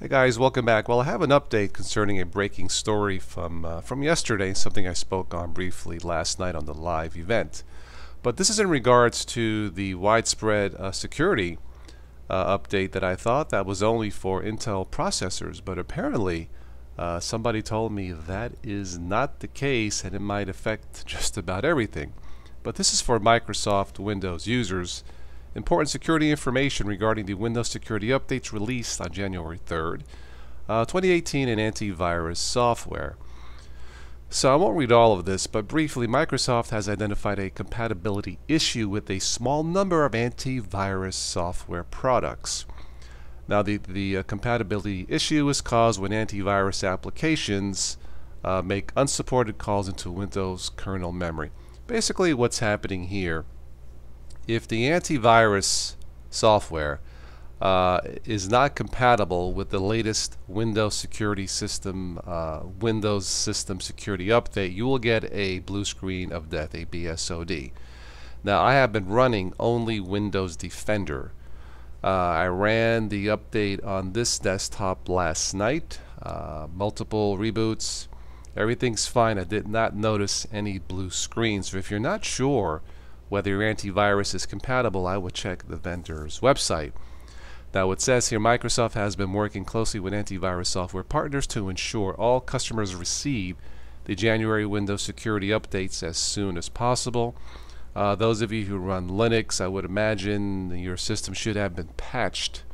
Hey guys, welcome back. Well, I have an update concerning a breaking story from uh, from yesterday, something I spoke on briefly last night on the live event. But this is in regards to the widespread uh, security uh, update that I thought that was only for Intel processors, but apparently uh, somebody told me that is not the case and it might affect just about everything. But this is for Microsoft Windows users important security information regarding the Windows security updates released on January 3rd, uh, 2018 and antivirus software. So I won't read all of this, but briefly, Microsoft has identified a compatibility issue with a small number of antivirus software products. Now, the, the uh, compatibility issue is caused when antivirus applications uh, make unsupported calls into Windows kernel memory. Basically, what's happening here if the antivirus software uh, is not compatible with the latest Windows security system, uh, Windows system security update, you will get a blue screen of death, a BSOD. Now, I have been running only Windows Defender. Uh, I ran the update on this desktop last night, uh, multiple reboots. Everything's fine. I did not notice any blue screens. So if you're not sure, whether your antivirus is compatible, I would check the vendor's website. Now it says here Microsoft has been working closely with antivirus software partners to ensure all customers receive the January Windows security updates as soon as possible. Uh, those of you who run Linux, I would imagine your system should have been patched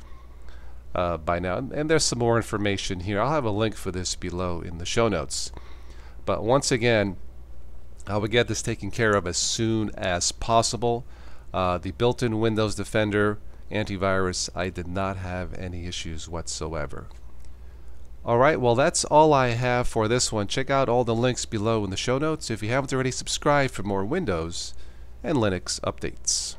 uh, by now. And there's some more information here. I'll have a link for this below in the show notes. But once again, I would get this taken care of as soon as possible. Uh, the built-in Windows Defender antivirus, I did not have any issues whatsoever. Alright, well that's all I have for this one. Check out all the links below in the show notes if you haven't already subscribed for more Windows and Linux updates.